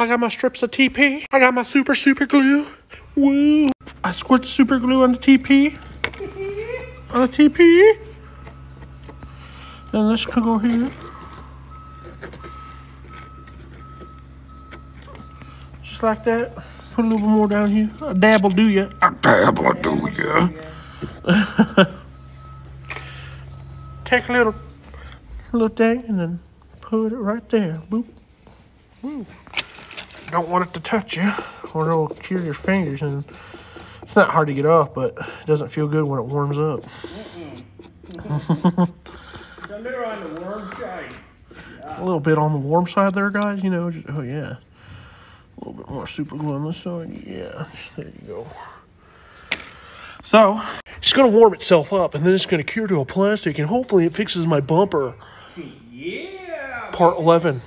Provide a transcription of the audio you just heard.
I got my strips of TP. I got my super, super glue. Woo. I squirt super glue on the TP. on the TP. And this can go here. Just like that. Put a little more down here. A dab will do ya. A dab will do ya. Take a little, little thing and then put it right there. Boop. Woo. Don't want it to touch you or it'll cure your fingers and it's not hard to get off, but it doesn't feel good when it warms up. A little on the warm side. A little bit on the warm side there, guys. You know, just, oh yeah. A little bit more super glue on this side. Yeah, just- there you go. So, it's going to warm itself up, and then it's going to cure to a plastic, and hopefully it fixes my bumper. Yeah. Part 11.